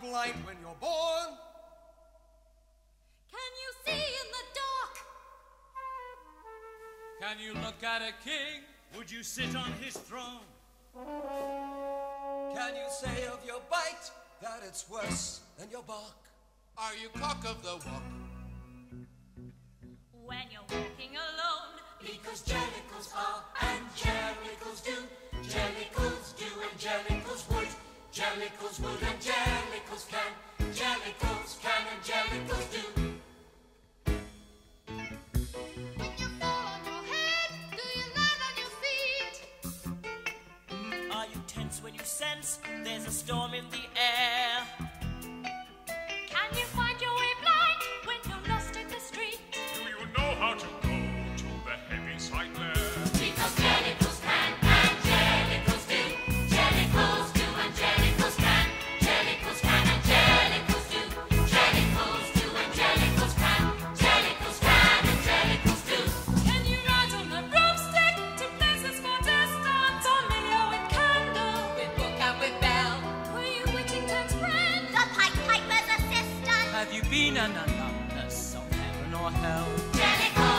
blind when you're born? Can you see in the dark? Can you look at a king? Would you sit on his throne? Can you say of your bite that it's worse than your bark? Are you cock of the walk? When you're walking alone? Because jellicles are Jellicles would and jellicles can. Jellicles can and jellicles do. When you fall on your head, do you land on your feet? Are you tense when you sense there's a storm in the air? Pied Piper's assistant. Have you been an alumnus of heaven or hell?